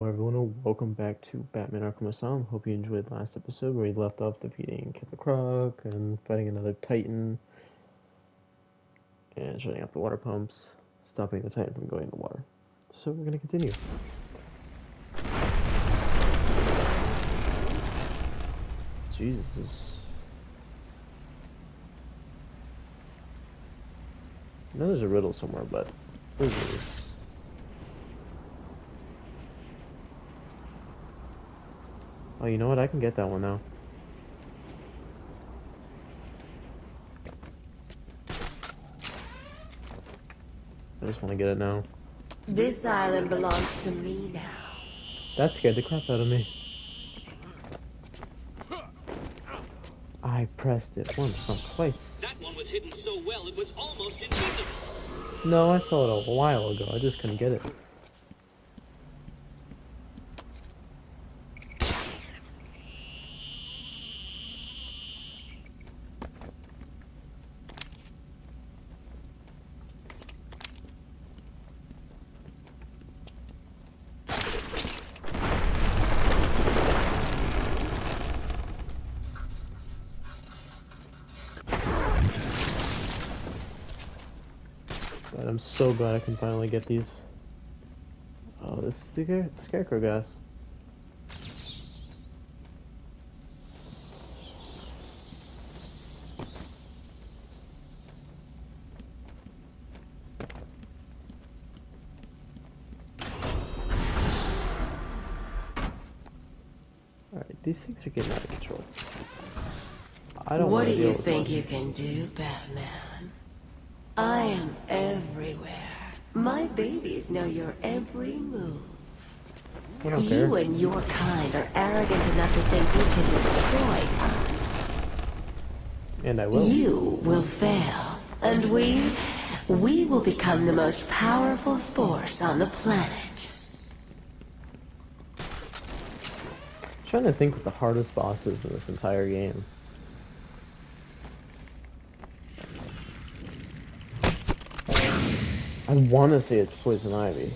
Hello everyone, welcome back to Batman Arkham Asylum. Hope you enjoyed last episode where we left off defeating Killer Croc and fighting another Titan and shutting off the water pumps, stopping the Titan from going in the water. So we're gonna continue. Jesus. I know there's a riddle somewhere, but where's this? Oh, you know what? I can get that one now. I just want to get it now. This island belongs to me now. That scared the crap out of me. I pressed it once, not twice. That one was hidden so well it was almost invisible. No, I saw it a while ago. I just couldn't get it. But I'm so glad I can finally get these. Oh, this is the scarecrow gas. Alright, these things are getting out of control. I don't What do you think you can do, Batman? I am. My babies know your every move. You care. and your kind are arrogant enough to think you can destroy us. And I will. You will fail, and we, we will become the most powerful force on the planet. I'm trying to think what the hardest boss is in this entire game. I want to say it's Poison Ivy.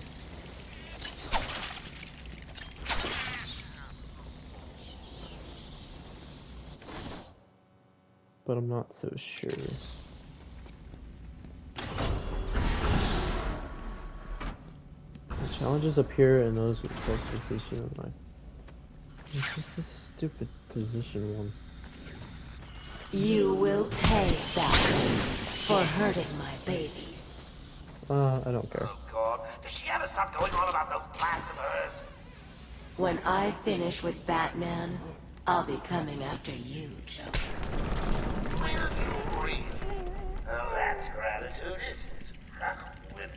But I'm not so sure. The challenges appear and those with close sensation of life. It's just a stupid position one. You will pay, Batman, for hurting my babies. Uh, I don't care. Oh, God. Does she ever stop going on about those plans of hers? When I finish with Batman, I'll be coming after you, Joker. Will you really? Oh, that's gratitude, isn't it? Huh? With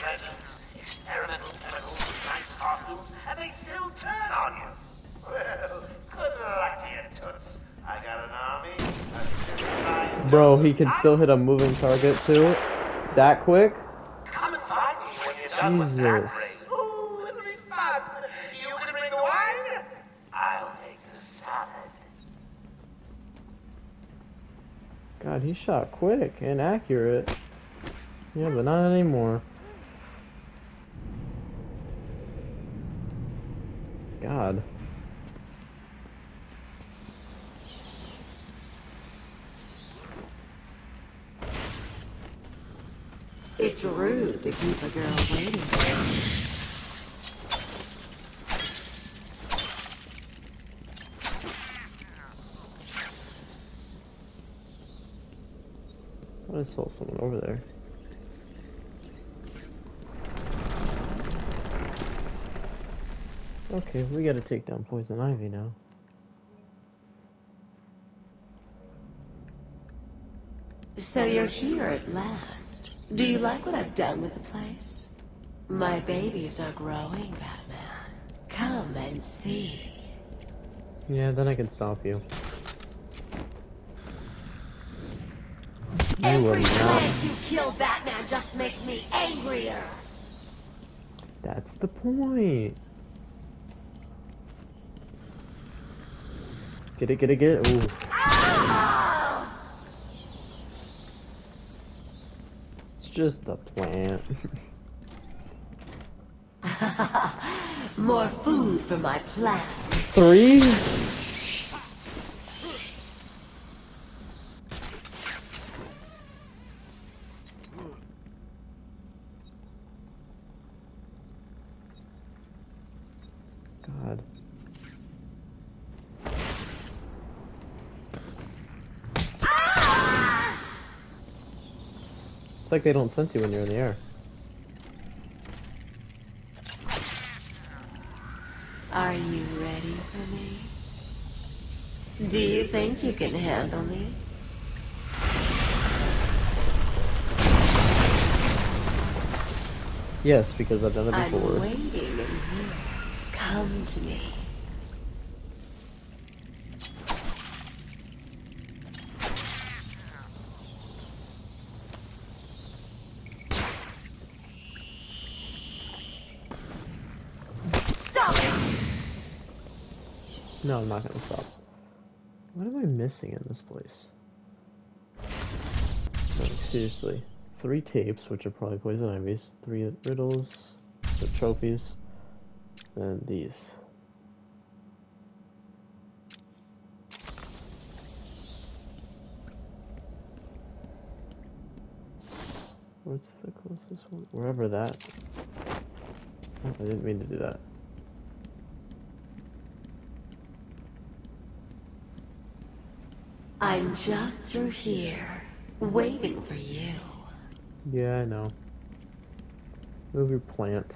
presents, experimental chemicals, nice costumes, and they still turn on you. Well, good luck to you, Toots. I got an army, a Bro, he can still hit a moving target too? That quick? Come and find me when you're done with that Jesus. race. Ooh, it'll be fun. You can bring the wine. I'll take the salad. God, he shot quick and accurate. Yeah, but not anymore. God. It's rude to keep a girl waiting. I saw someone over there. Okay, we gotta take down Poison Ivy now. So you're here at last. Do you like what I've done with the place? My babies are growing, Batman. Come and see. Yeah, then I can stop you. You Every chance you kill Batman just makes me angrier. That's the point. Get it, get it, get it. Ooh. It's just a plant. More food for my plant. Three? God. It's like they don't sense you when you're in the air. Are you ready for me? Do you think you can handle me? Yes, because I've done it before. I'm waiting in here. Come to me. No, I'm not gonna stop. What am I missing in this place? Seriously. Three tapes, which are probably Poison Ivy's, three riddles, the trophies, and these. What's the closest one? Wherever that. Oh, I didn't mean to do that. I'm just through here, waiting for you. Yeah, I know. Move your plant.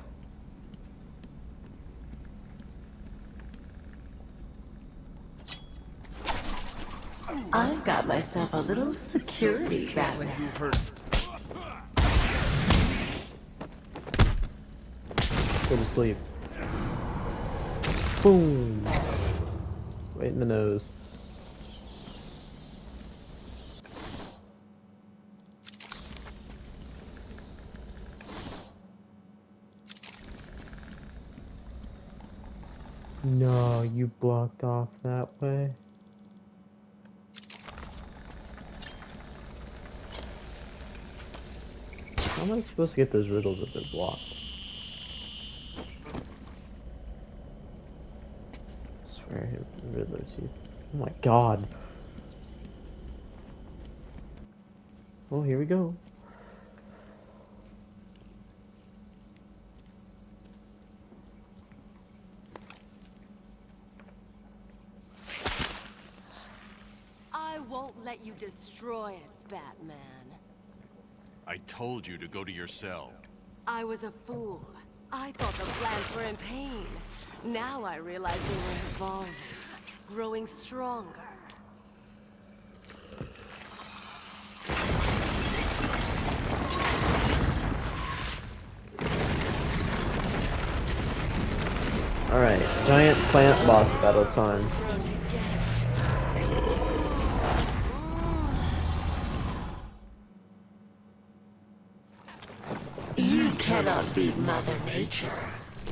I've got myself a little security Batman. Go to sleep. Boom! Right in the nose. No, you blocked off that way. How am I supposed to get those riddles if they're blocked? I swear I hit Riddler teeth. Oh my god. Oh, here we go. I won't let you destroy it, Batman. I told you to go to your cell. I was a fool. I thought the plants were in pain. Now I realize they were evolving, growing stronger. Alright, giant plant boss battle time. Cannot beat Mother Nature,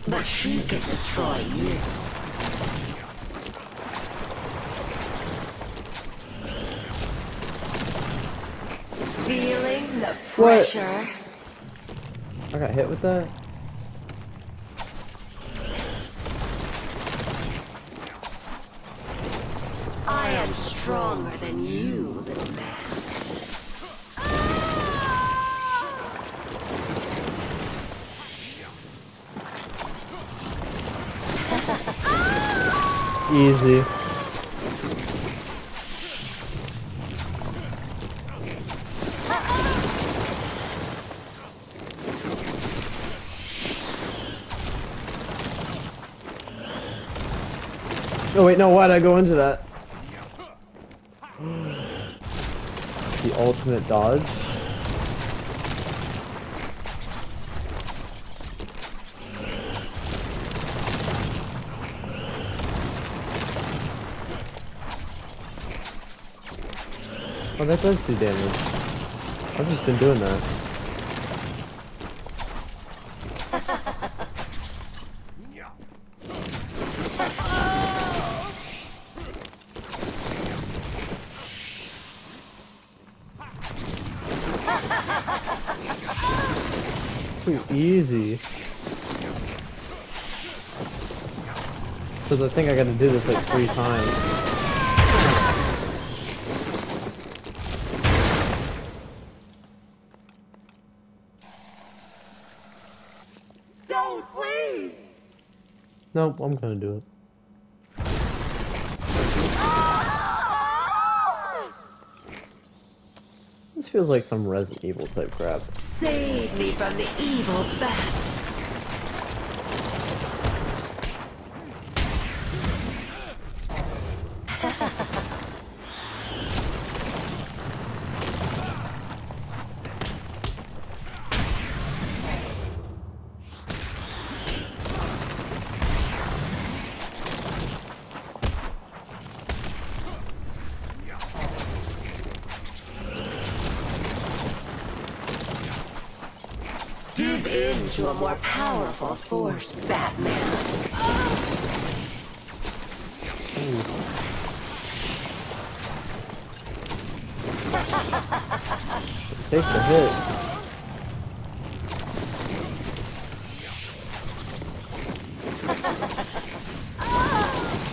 but she can destroy you. Feeling the What? pressure? I got hit with that? I am stronger than you, little man. Easy. Oh wait, no, why'd I go into that? the ultimate dodge. Oh, that does do damage. I've just been doing that. Too easy. So I think I gotta do this like three times. Nope, I'm gonna do it. This feels like some Resident Evil type crap. Save me from the evil bat. More powerful force, Batman. Take the hit.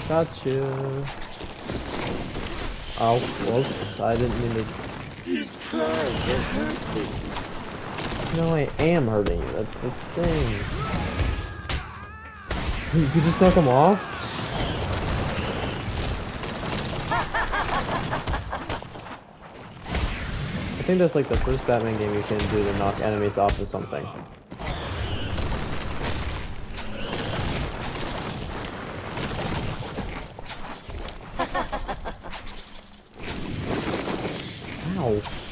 Gotcha. Oh, whoops. I didn't mean to. He's trying to hurt me. No, I am hurting you. That's the thing. You could just knock him off? I think that's like the first Batman game you can do to knock enemies off of something. Ow.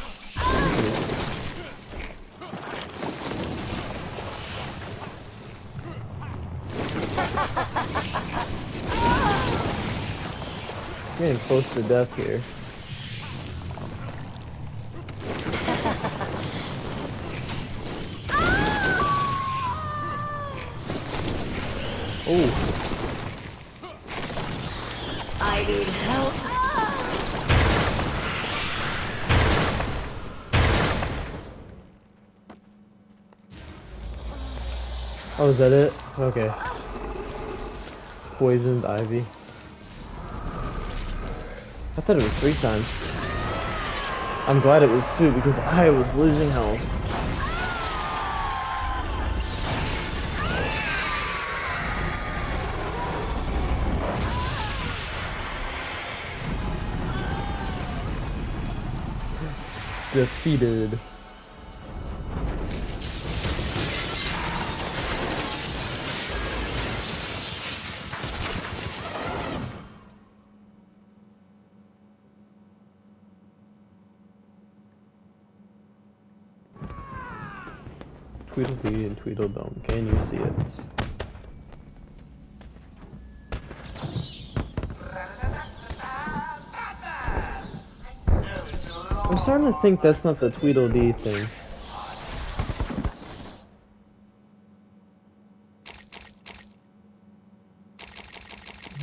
Close to death here. Oh, I need help. oh, is that it? Okay. Poisoned ivy. I thought it was three times. I'm glad it was two because I was losing health. Defeated. Tweedledee and Tweedledum, can you see it? I'm starting to think that's not the Tweedledee thing.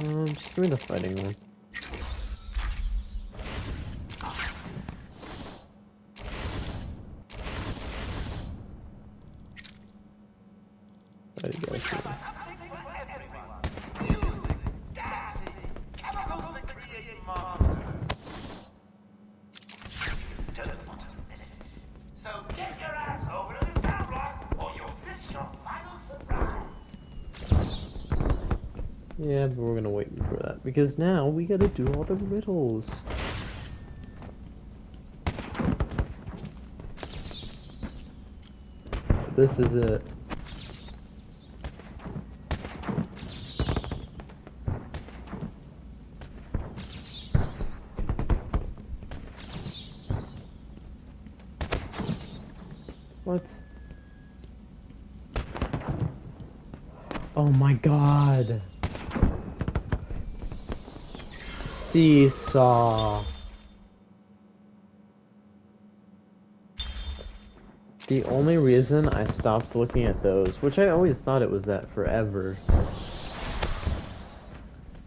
Um, just give me the fighting one. There you go. see. Music, dances, chemicals that create monsters. Don't want to miss it. So get your ass over to the sound block, or you'll miss your final surprise. Yeah, but we're gonna wait for that because now we gotta do all the riddles. This is it. What? Oh my god. Seesaw. The only reason I stopped looking at those, which I always thought it was that forever,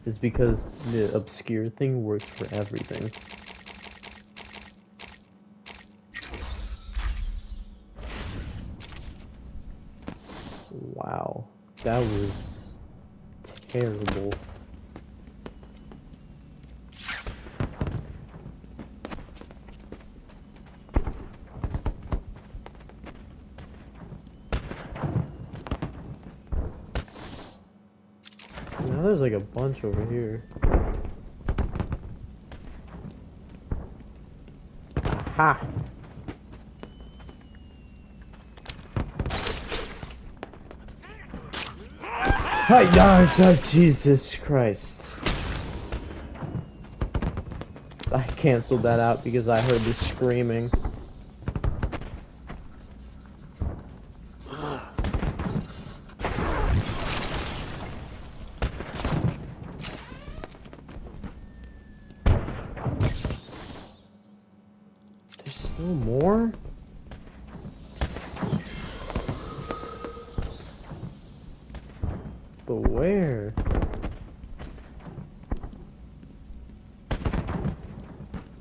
is because the obscure thing works for everything. Wow, that was terrible. Now there's like a bunch over here. Aha! Hi, no, Jesus Christ. I canceled that out because I heard the screaming. There's still more? But where?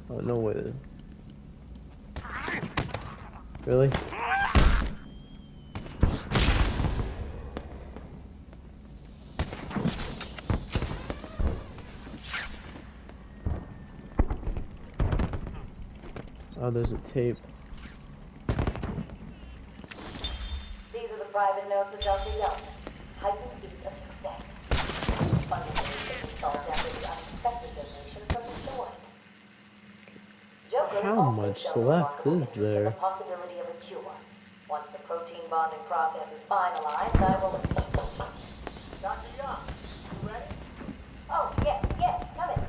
Oh, no way. Really? Oh, there's a tape. These are the private notes of Dr. Young. Titan is a success. Funding was solved after the unexpected donation from. Joker How much left is there? The possibility of a cure. Once the protein bonding process is finalized, I will. Dr. Young, you ready? Oh, yes, yes, come in.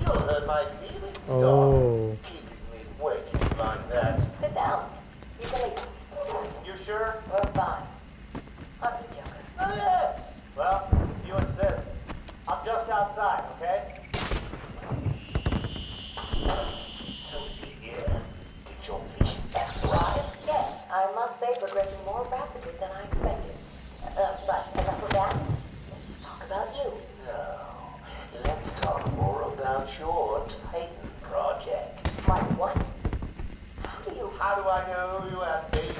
You'll hurt my feelings, Oh. Doc. Keeping me waiting like that. Sit down. You can leave us. You sure? We're fine. Aren't we, Joker? Oh, yes. Well, if you insist. I'm just outside, okay? So is he here? Get your patient back alive? Yes, I must say progressing more rapidly than I expected. Uh, but enough of that. Let's talk about you. No. Let's talk more about your Titan project. My what? How do you... How do I know you have Dave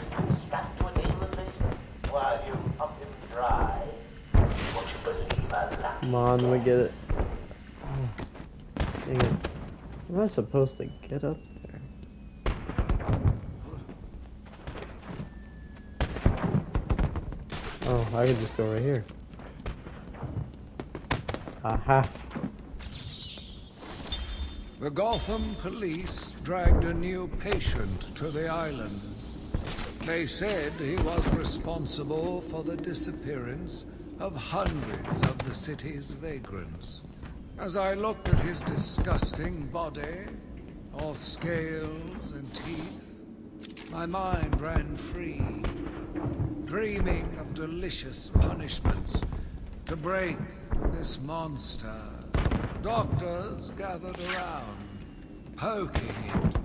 strapped to a table in the basement while you pump him dry? Won't you believe a lucky Come on, we guess? get it. Oh, dang it. Am I supposed to get up there? Oh, I could just go right here. Aha. The Gotham police dragged a new patient to the island. They said he was responsible for the disappearance of hundreds of the city's vagrants. As I looked at his disgusting body, all scales and teeth, my mind ran free, dreaming of delicious punishments to break this monster. Doctors gathered around, poking it,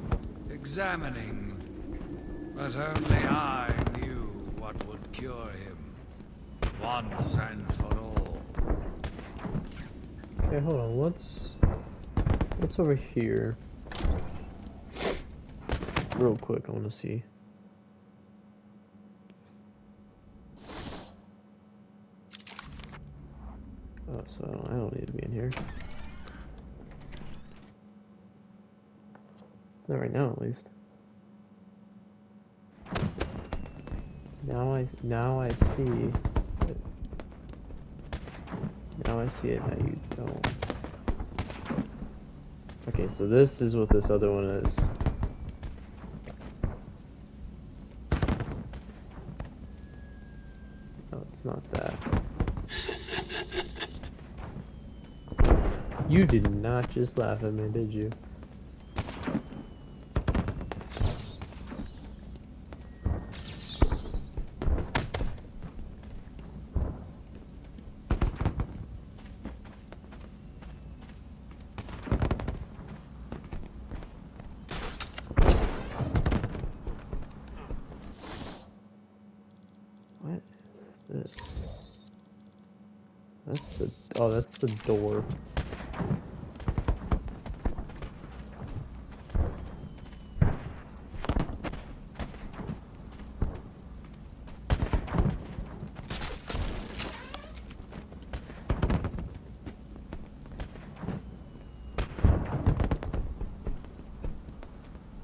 examining. But only I knew what would cure him, once and for all. Okay, hold on. What's what's over here? Real quick, I want to see. Oh, so I don't, I don't need to be in here. Not right now, at least. Now I now I see. Now I see it. How you don't. Okay, so this is what this other one is. No, it's not that. You did not just laugh at me, did you? What is this? That's the oh, that's the door.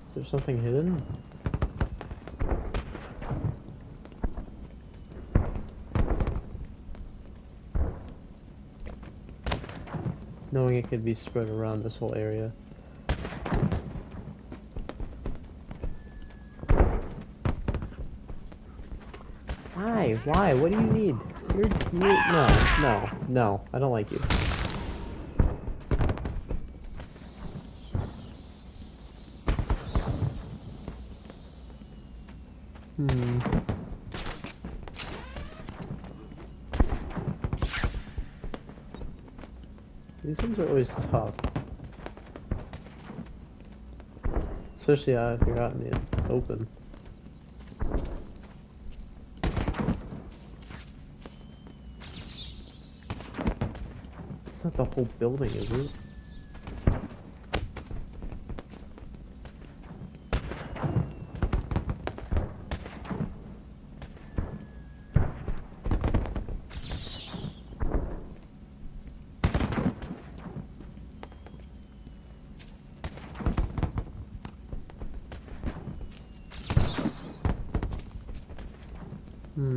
Is there something hidden? It could be spread around this whole area. Why? Why? What do you need? You're, you're no, no, no. I don't like you. Hmm. These ones are always tough. Especially uh, if you're out in the open. It's not the whole building, is it?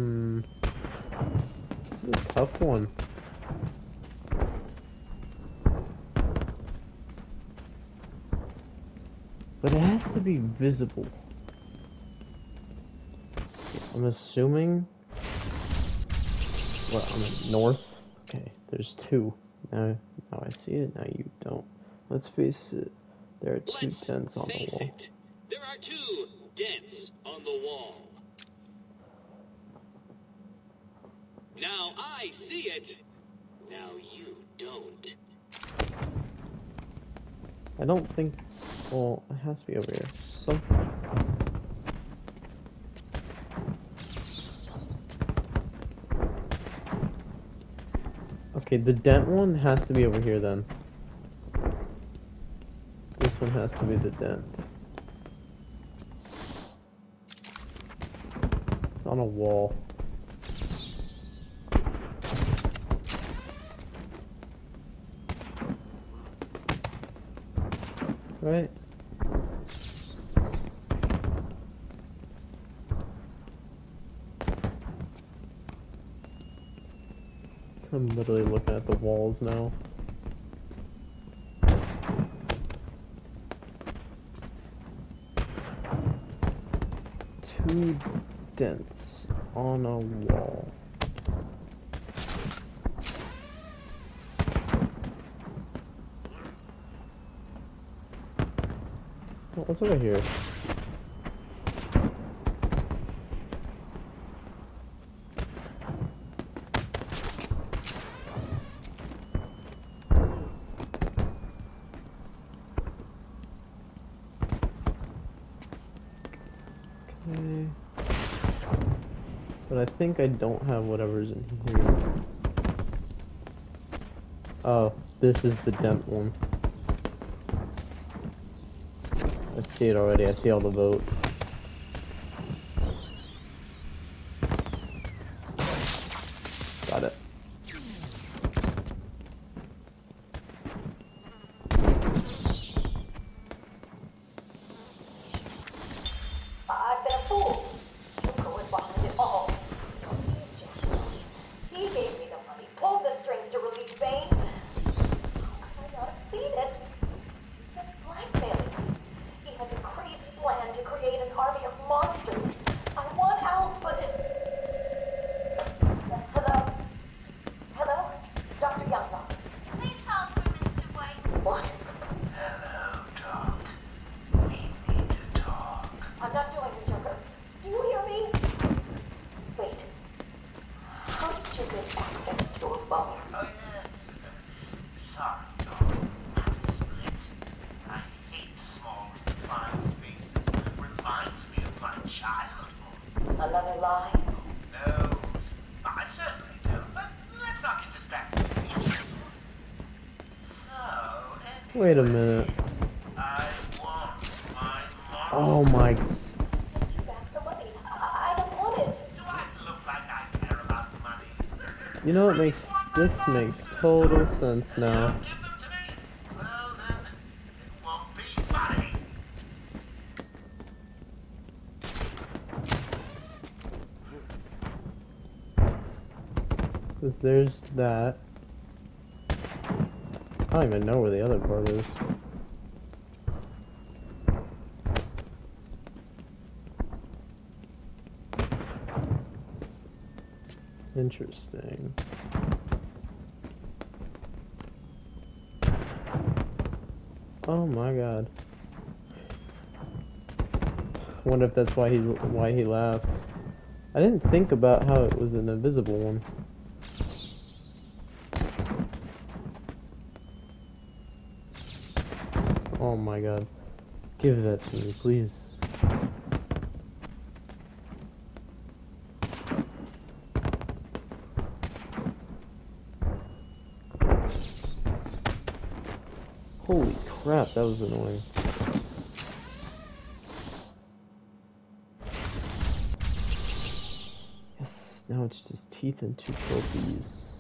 Hmm. This is a tough one. But it has to be visible. I'm assuming. What, the north? Okay, there's two. Now, now I see it, now you don't. Let's face it, there are 2 Let's dents on the wall. it. There are two dents on the wall. Now I see it. Now you don't. I don't think. Well, it has to be over here. Some. Okay, the dent one has to be over here then. This one has to be the dent. It's on a wall. Right? I'm literally looking at the walls now. Two dents on a wall. What's over here? Okay. But I think I don't have whatever's in here. Oh, this is the dent one. I see it already. I see all the vote. Got it. I've been a fool. Joker was behind it all. He's Jack. He gave me the money, pulled the strings to release Bane. How could I not have seen it? He's been blackmailing me. He has a crazy plan to create an army of monsters. I want out, but... Hello? Hello? Dr. Young's office. Please hold for Mr. White. What? Hello, Doc. We need to talk. I'm not doing it, Joker. Do you hear me? Wait. How did you get access to a phone? Oh, yes. Sorry, Doc. I'm split. I hate small, confined spaces. Reminds me of my childhood. Another lie? No, I certainly don't. But let's not get distracted. So, Wait a minute. I want my money. Oh my. I sent you back the money. I, I don't want it. Do I look like I care about the money? You know what makes this makes total sense now. Cause there's that. I don't even know where the other part is. Interesting. Oh my god. Wonder if that's why he's why he laughed. I didn't think about how it was an invisible one. Oh my god. Give that to me, please. Holy crap, that was annoying. Yes, now it's just teeth and two trophies.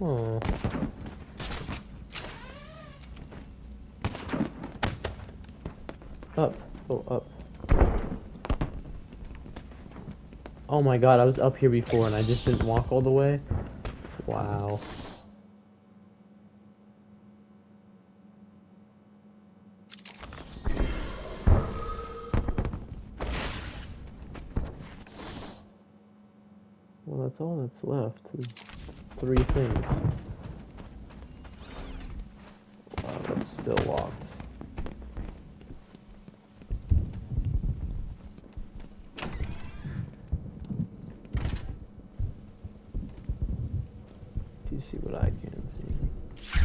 Oh. Up. Oh, up. Oh my god, I was up here before and I just didn't walk all the way? Wow. Well, that's all that's left. Three things. Wow, that's still locked. Do you see what I can see?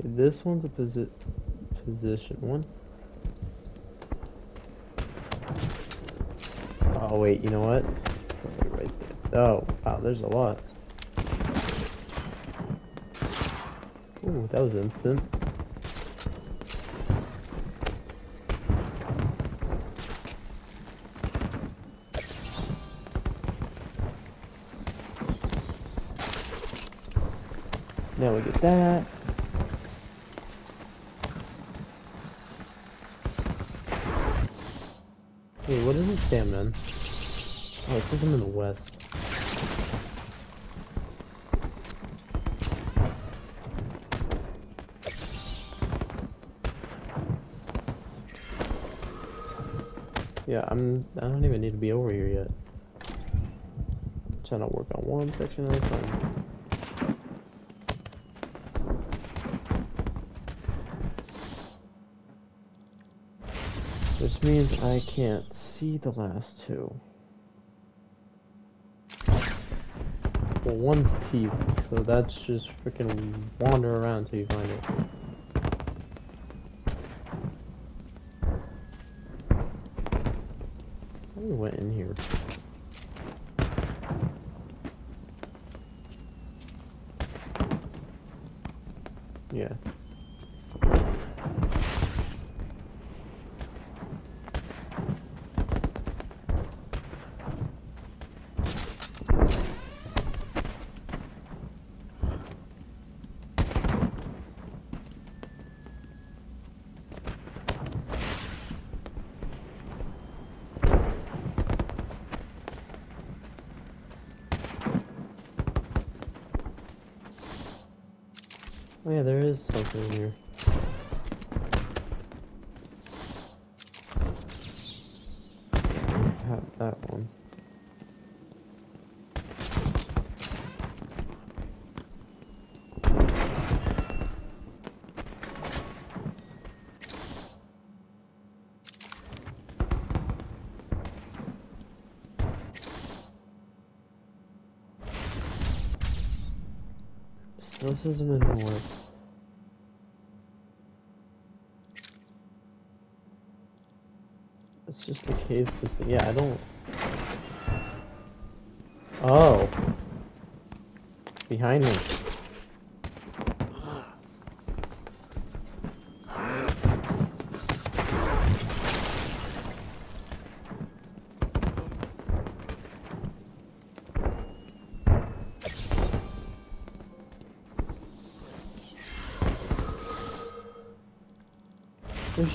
Okay, this one's a posi position one. Oh wait, you know what? Right. Oh, wow, there's a lot. Ooh, that was instant. Now we get that. Wait, what in? Oh, it says I'm in the west. Yeah, I'm. I don't even need to be over here yet. I'm trying to work on one section at a time. Which means I can't see the last two. Well, one's teeth, so that's just freaking wander around till you find it. I went in. Yeah. Oh yeah, there is something in here. Have that one. Says I'm work. It's just a cave system. Yeah, I don't. Oh. Behind me.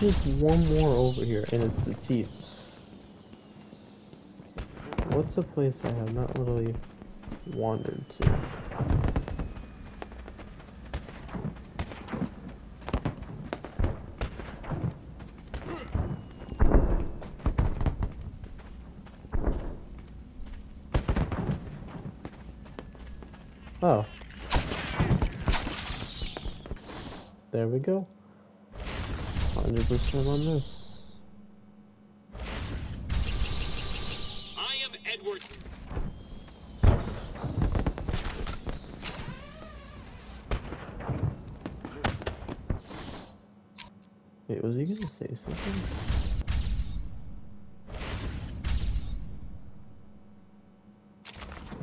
Just one more over here, and it's the teeth. What's a place I have not really wandered to? Oh. There we go. 100% on this. I am Edward. Wait, was he gonna say something?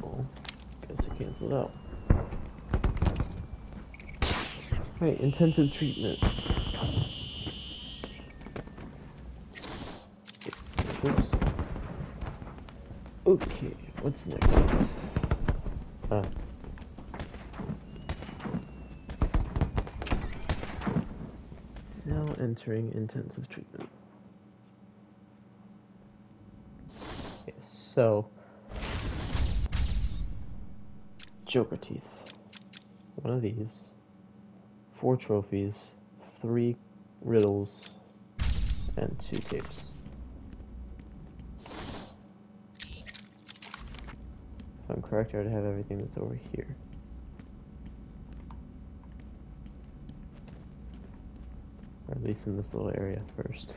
Oh, guess I canceled out. Wait, intensive treatment. Okay, what's next? Ah. Now entering intensive treatment. Okay, so Joker teeth. One of these. Four trophies, three riddles, and two tapes. If I'm correct, I already have everything that's over here. Or at least in this little area first.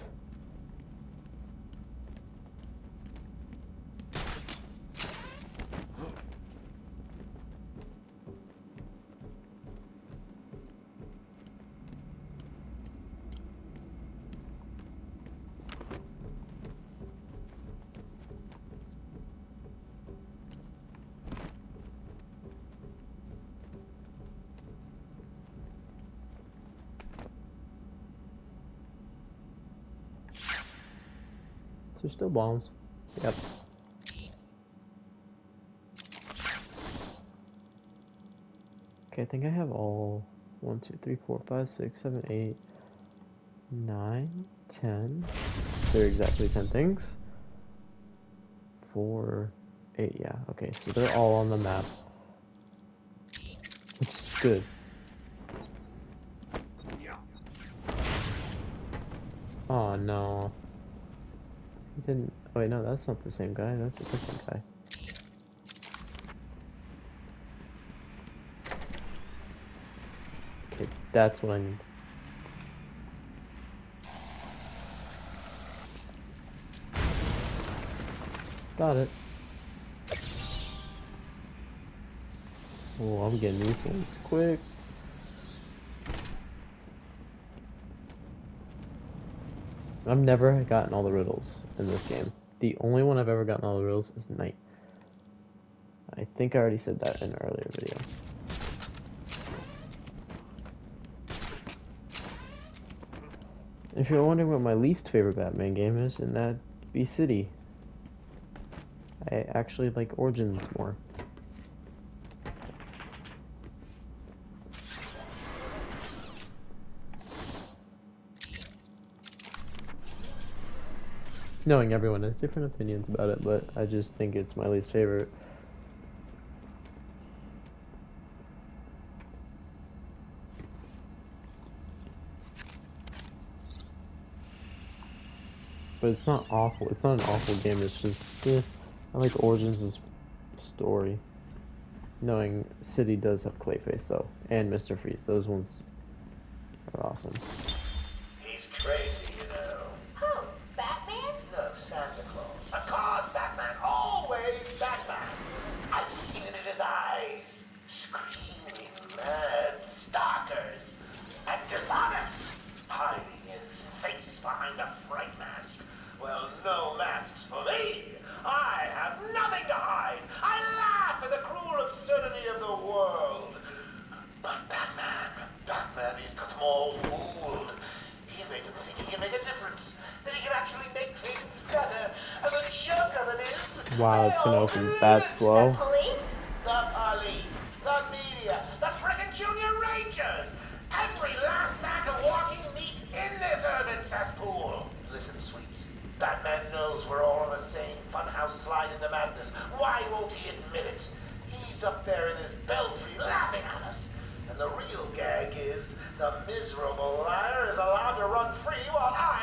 Bombs. Yep. Okay, I think I have all one, two, three, four, five, six, seven, eight, nine, ten. They're exactly ten things. Four, eight, yeah. Okay, so they're all on the map. Which is good. Oh no. He didn't. Oh, wait, no, that's not the same guy. That's a different guy. Okay, that's what I need. Got it. Oh, I'm getting these ones quick. I've never gotten all the riddles in this game. The only one I've ever gotten all the riddles is Knight. I think I already said that in an earlier video. If you're wondering what my least favorite Batman game is, and that'd be City. I actually like Origins more. Knowing everyone has different opinions about it, but I just think it's my least favorite. But it's not awful. It's not an awful game. It's just, eh, I like Origins' story. Knowing City does have Clayface though, and Mr. Freeze. Those ones are awesome. Wow, it's gonna open that slow. Batman knows we're all on the same funhouse slide madness. Why won't he admit it? He's up there in his belfry laughing at us. And the real gag is the miserable liar is allowed to run free while I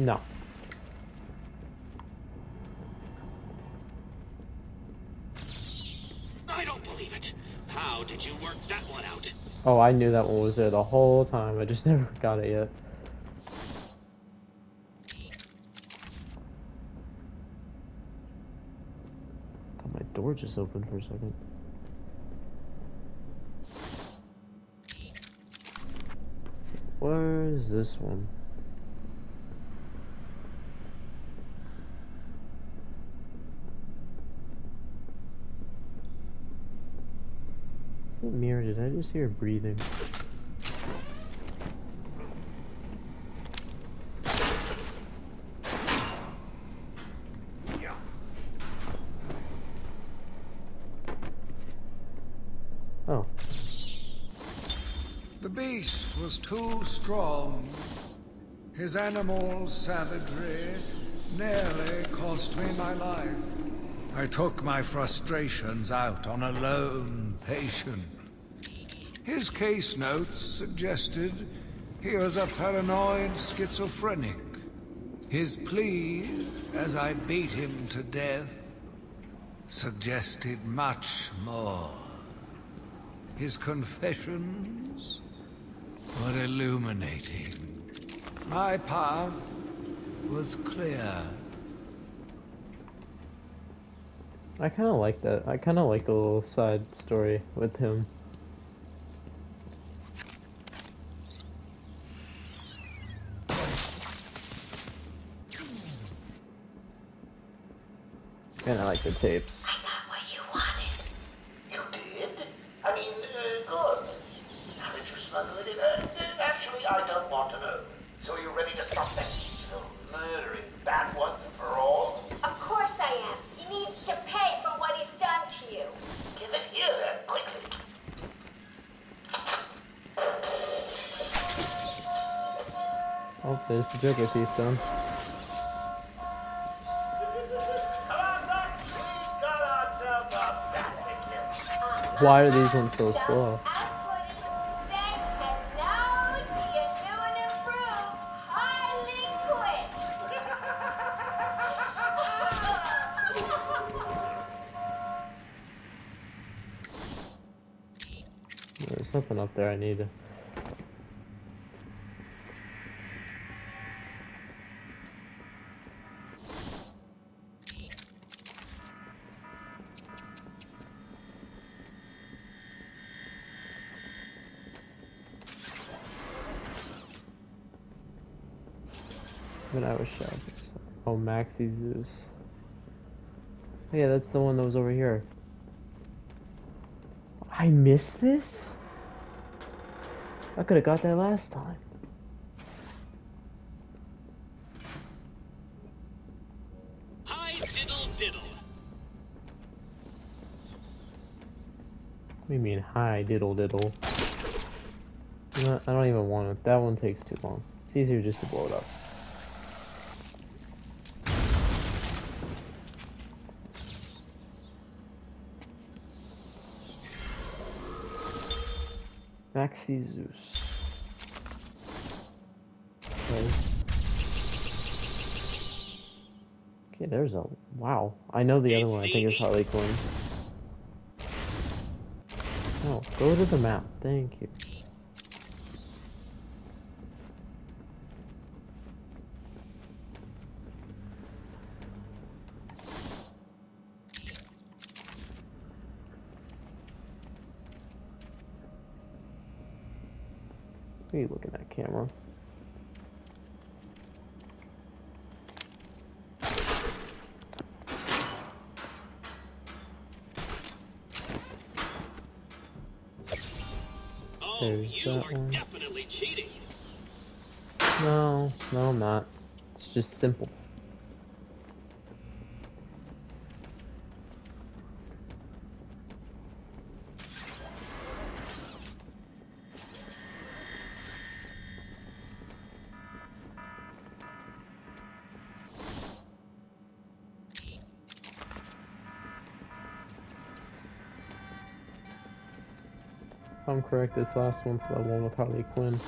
No. I don't believe it. How did you work that one out? Oh, I knew that one was there the whole time. I just never got it yet. My door just opened for a second. Where is this one? Mirror? Did I just hear breathing? Oh, The beast was too strong. His animal savagery nearly cost me my life. I took my frustrations out on a lone patient. His case notes suggested he was a paranoid schizophrenic. His pleas, as I beat him to death, suggested much more. His confessions were illuminating. My path was clear. I kind of like that. I kind of like the little side story with him. And I like the tapes. Sink, and now to your new and improved Harley There's something up there I need I was shopping. Oh, Maxie Zeus. Yeah, that's the one that was over here. I missed this? I could have got that last time. Hi, diddle diddle. What do you mean, hi, diddle diddle? I don't even want it. That one takes too long. It's easier just to blow it up. Maxie Zeus. Okay. Okay, there's a wow. I know the other one. I think it's Harley Quinn. No, go to the map. Thank you. You looking at, camera? Oh, There's you that are one. definitely cheating. No, no, I'm not. It's just simple. Correct, this last one's the one with Harley Quinn.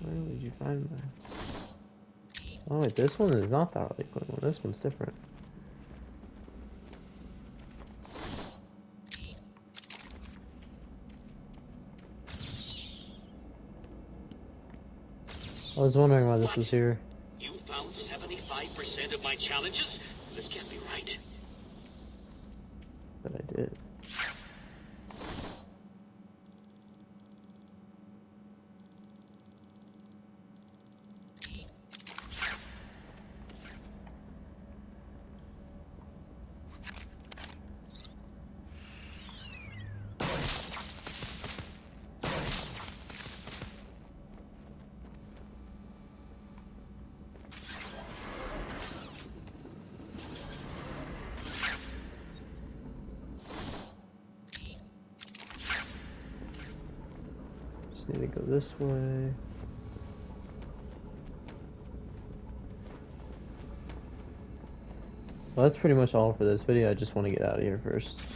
Where did you find that? Oh wait, this one is not the Harley Quinn one. This one's different. I was wondering why this was here. You found 75% of my challenges? This can't be right. But I did. Need to go this way. Well, that's pretty much all for this video. I just want to get out of here first.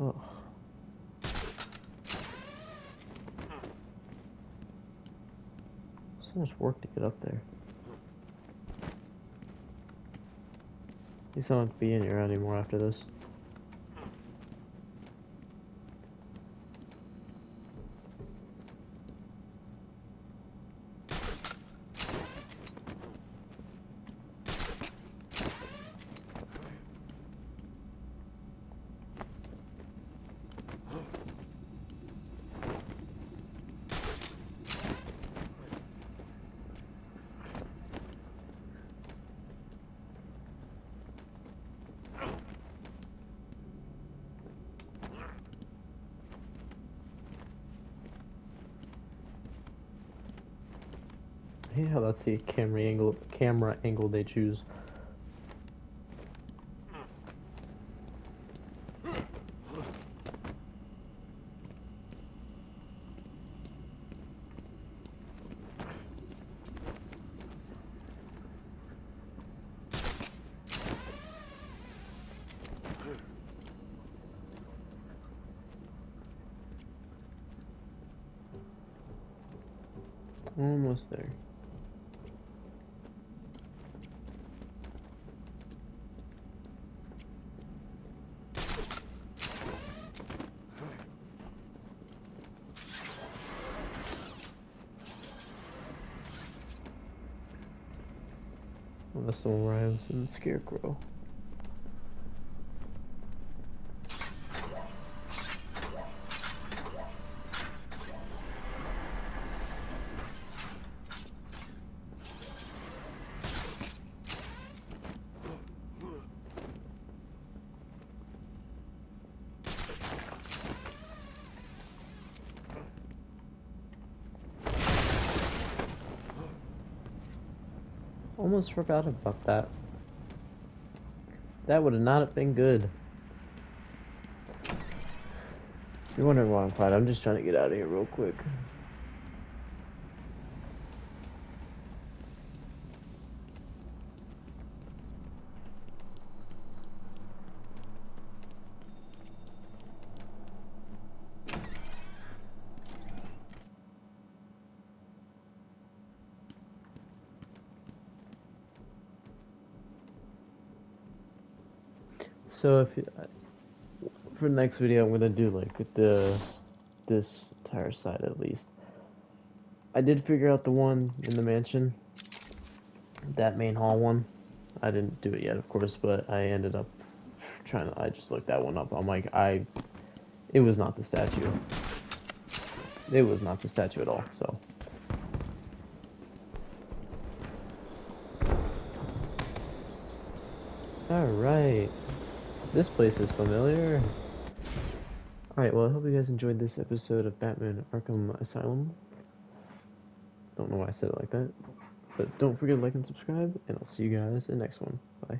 Oh. So much work to get up there. At least I don't have to be in here anymore after this. Yeah, let's see camera angle camera angle they choose. Almost there. Someone rhymes in the scarecrow. Almost forgot about that. That would have not have been good. You're wondering why I'm quiet. I'm just trying to get out of here real quick. So if for the next video, I'm gonna do like the this entire side at least. I did figure out the one in the mansion, that main hall one. I didn't do it yet, of course, but I ended up trying to. I just looked that one up. I'm like, I, it was not the statue. It was not the statue at all. So. All right. This place is familiar. Alright, well, I hope you guys enjoyed this episode of Batman Arkham Asylum. Don't know why I said it like that. But don't forget to like and subscribe, and I'll see you guys in the next one. Bye.